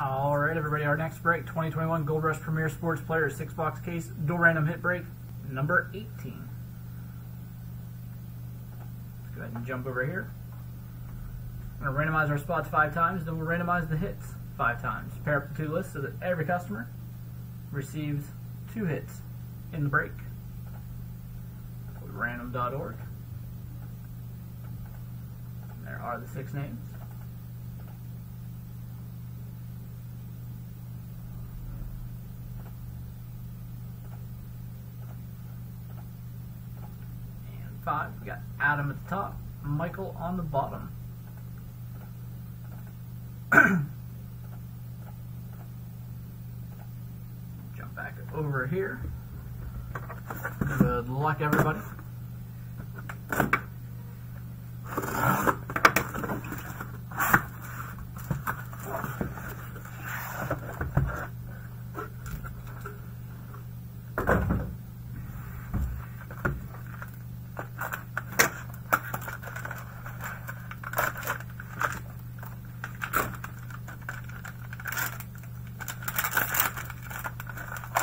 All right, everybody, our next break 2021 Gold Rush Premier Sports Players 6 box case dual random hit break number 18. Let's go ahead and jump over here. I'm going to randomize our spots five times, then we'll randomize the hits five times. Pair up the two lists so that every customer receives two hits in the break. Random.org. There are the six names. Five, we got Adam at the top, Michael on the bottom. Jump back over here. Good luck, everybody.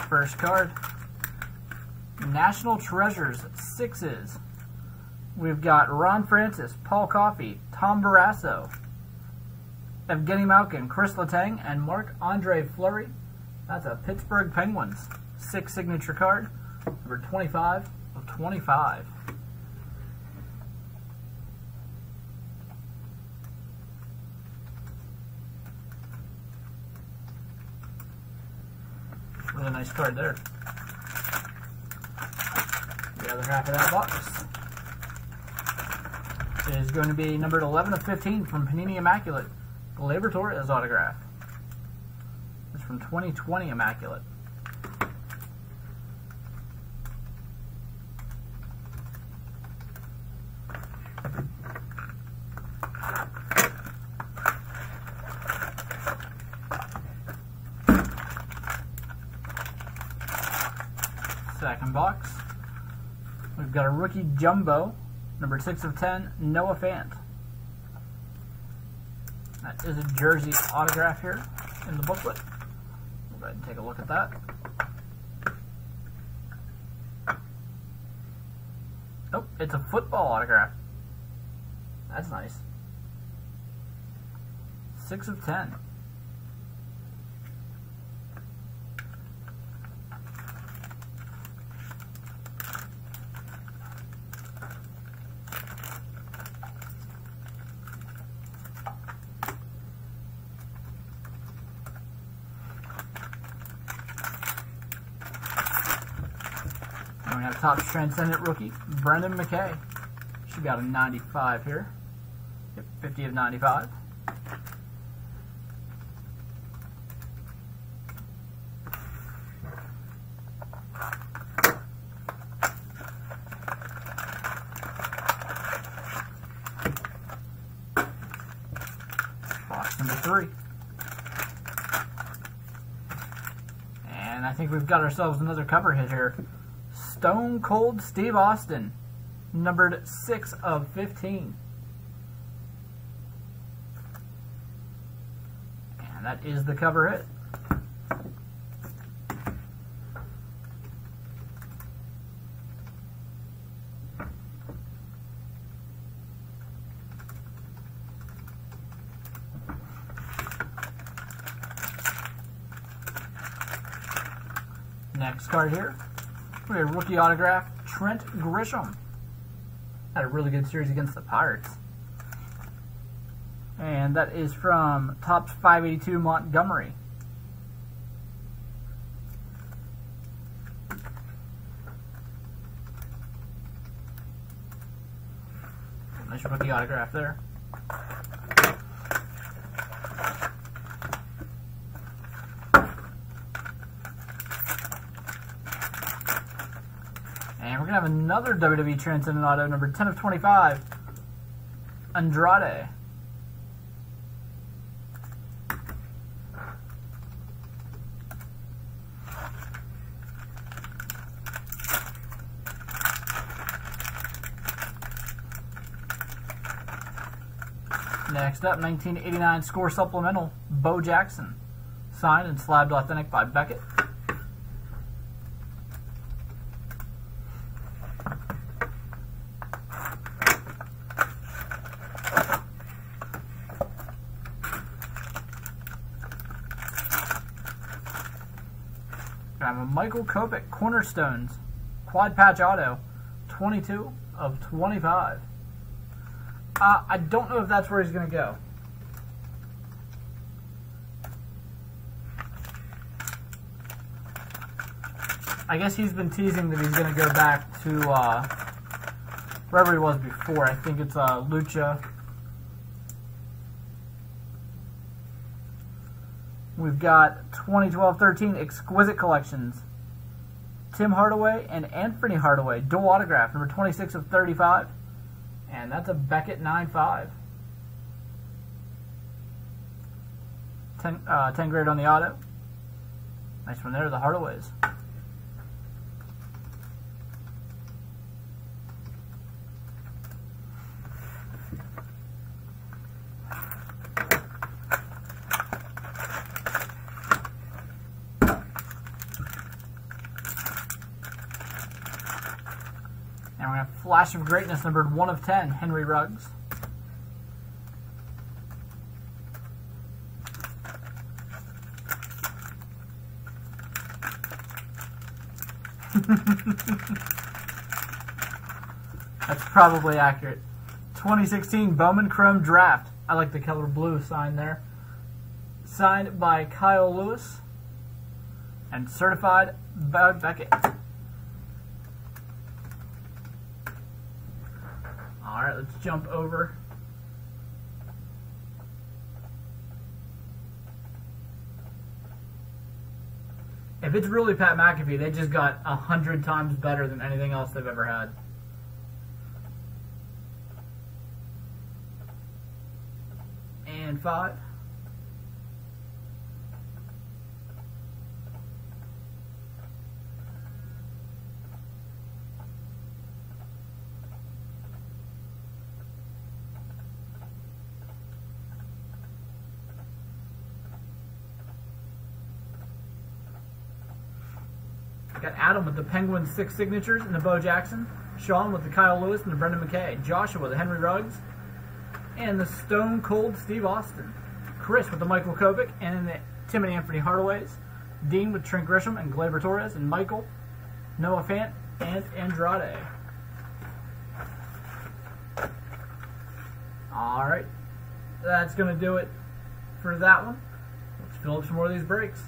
First card. National Treasures sixes. We've got Ron Francis, Paul Coffey, Tom Barrasso, Evgeny Malkin, Chris Letang, and Marc Andre Fleury. That's a Pittsburgh Penguins six signature card, number 25 of 25. Really nice card there. The other half of that box is going to be numbered 11 of 15 from Panini Immaculate. Gleyber Torres autograph. It's from 2020 Immaculate. Second box. We've got a rookie jumbo, number 6 of 10, Noah Fant. That is a jersey autograph here in the booklet. We'll go ahead and take a look at that. Nope, it's a football autograph. That's nice. 6 of 10. We top transcendent rookie, Brendan McKay. She got a 95 here. Yep, 50 of 95. Box number three. And I think we've got ourselves another cover hit here. Stone Cold Steve Austin, numbered 6 of 15. And that is the cover hit. Next card here. We have rookie autograph, Trent Grisham. Had a really good series against the Pirates. And that is from Topps 582 Montgomery. Nice rookie autograph there. And we're to have another WWE Transcendent Auto, number 10 of 25, Andrade. Next up, 1989 score supplemental, Bo Jackson. Signed and slabbed authentic by Beckett. Have a Michael Kopech Cornerstones Quad Patch Auto, 22 of 25. Uh, I don't know if that's where he's going to go. I guess he's been teasing that he's going to go back to uh, wherever he was before. I think it's uh, Lucha. We've got 2012-13 Exquisite Collections. Tim Hardaway and Anthony Hardaway, dual autograph, number 26 of 35. And that's a Beckett 9.5. 10, uh, 10 grade on the auto. Nice one there, the Hardaways. And we have Flash of Greatness, numbered 1 of 10, Henry Ruggs. That's probably accurate. 2016 Bowman Chrome Draft. I like the color blue sign there. Signed by Kyle Lewis and certified by Beckett. Let's jump over. If it's really Pat McAfee, they just got a hundred times better than anything else they've ever had. And five. Got Adam with the Penguins six signatures and the Bo Jackson. Sean with the Kyle Lewis and the Brendan McKay. Joshua with the Henry Ruggs. And the Stone Cold Steve Austin. Chris with the Michael Kopech and the Tim and Anthony Hardaways. Dean with Trent Grisham and Gleyber Torres. And Michael, Noah Fant, and Andrade. Alright. That's going to do it for that one. Let's fill up some more of these breaks.